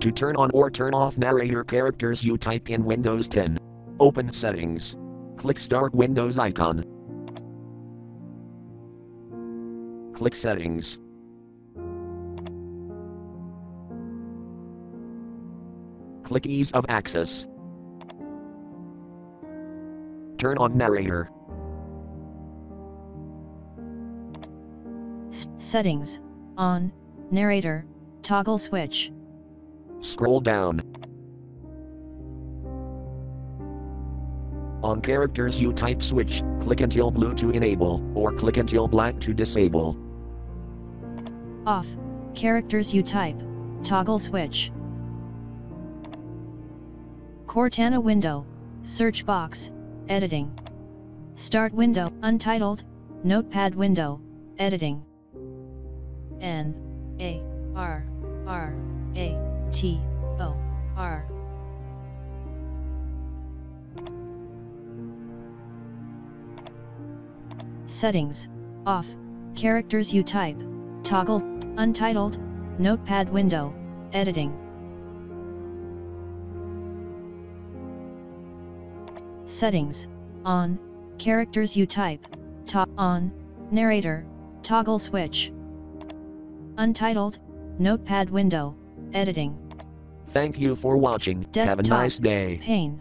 To turn on or turn off narrator characters you type in Windows 10. Open Settings. Click Start Windows icon. Click Settings. Click Ease of Access. Turn on narrator. Settings. On. Narrator. Toggle switch. Scroll down. On characters you type switch, click until blue to enable, or click until black to disable. Off. Characters you type. Toggle switch. Cortana window. Search box. Editing. Start window. Untitled. Notepad window. Editing. N. A. R. R. A. T. O. R. Settings. Off. Characters you type. Toggle. Untitled. Notepad window. Editing. Settings. On. Characters you type. Top on. Narrator. Toggle switch. Untitled. Notepad window. Editing. Thank you for watching. Have a nice day. Pane.